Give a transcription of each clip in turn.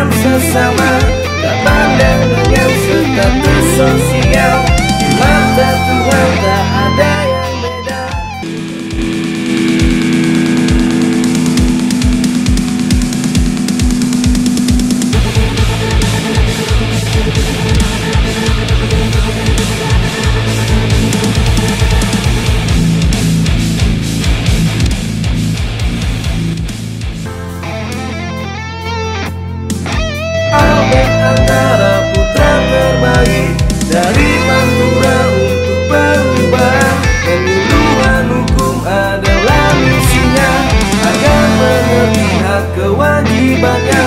em sẽ sesama dan pandang kewajibannya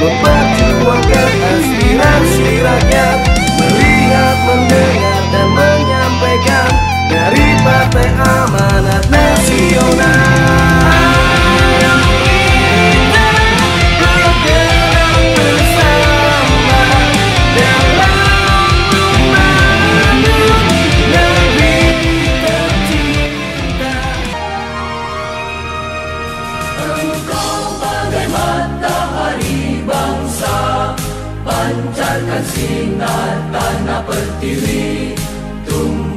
Memperjuangkan aspirasi rakyat Melihat, mendengar dan menyampaikan Dari Partai Amanat Nasional. Bergerak Pancarkan sinar tanah pertiwi Tumbuhkan